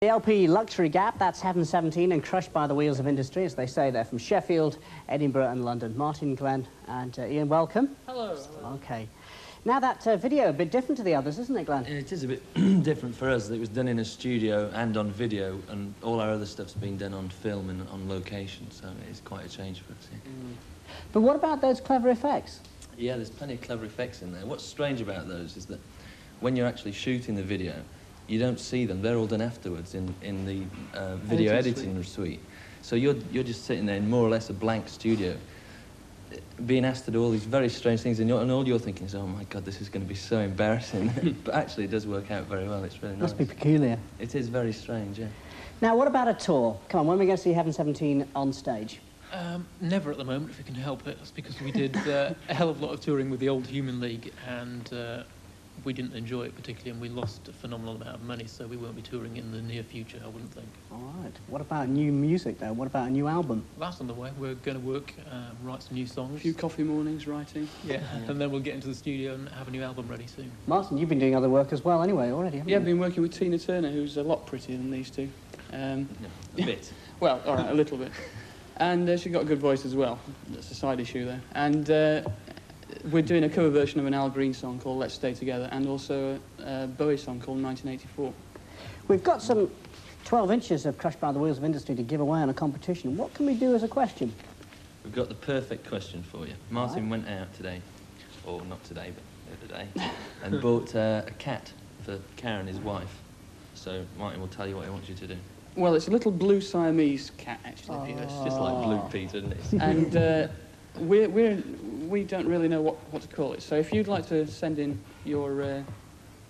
The LP Luxury Gap, that's Heaven 17 and Crushed by the Wheels of Industry, as they say. They're from Sheffield, Edinburgh and London. Martyn, Glenn and uh, Ian, welcome. Hello. Okay. Now that uh, video, a bit different to the others, isn't it, Glenn? It is a bit different for us. It was done in a studio and on video, and all our other stuff's been done on film and on location, so it's quite a change for us. Yeah, mm. But what about those clever effects? yeah there's plenty of clever effects in there. What's strange about those is that when you're actually shooting the video, you don't see them. They're all done afterwards in, in the uh, video editing, editing suite. suite. So you're, you're just sitting there in more or less a blank studio, being asked to do all these very strange things, and, and all you're thinking is, oh my God, this is going to be so embarrassing. but actually, it does work out very well. It's really nice. Must be peculiar. It is very strange, yeah. Now, what about a tour? Come on, when are we going to see Heaven 17 on stage? Um, never at the moment, if we can help it. That's because we did uh, a hell of a lot of touring with the old Human League, and uh, we didn't enjoy it particularly, and we lost a phenomenal amount of money, so we won't be touring in the near future, I wouldn't think. All right. What about new music, though? What about a new album? That's on the way. We're going to work, uh, write some new songs. A few coffee mornings writing. Yeah, yeah. and then we'll get into the studio and have a new album ready soon. Martyn, you've been doing other work as well anyway, already, Yeah, I've been working with Tina Turner, who's a lot prettier than these two. Um, a bit. well, all right, a little bit. And uh, she's got a good voice as well. That's a side issue there. And uh, we're doing a cover version of an Al Green song called Let's Stay Together and also a, a Bowie song called 1984. We've got some 12 inches of Crushed by the Wheels of Industry to give away on a competition. What can we do as a question? We've got the perfect question for you. Martyn right. went out today, or not today, but the other day, and bought uh, a cat for Karen, his wife. So Martyn will tell you what he wants you to do. Well, it's a little blue Siamese cat, actually. Oh. It's just like Blue Peter, isn't it? and uh, we're, we're, we don't really know what, what to call it. So if you'd like to send in your uh,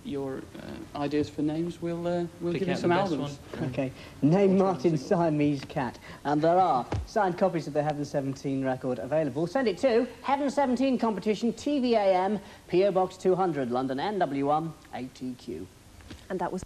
your uh, ideas for names, we'll uh, we'll Pick give you some albums. Okay. Name Martyn Siamese Cat, and there are signed copies of the Heaven 17 record available. Send it to Heaven 17 Competition, TVAM, PO Box 200, London NW1 8TQ. And that was.